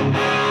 Bye.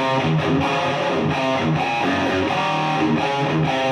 Thank you.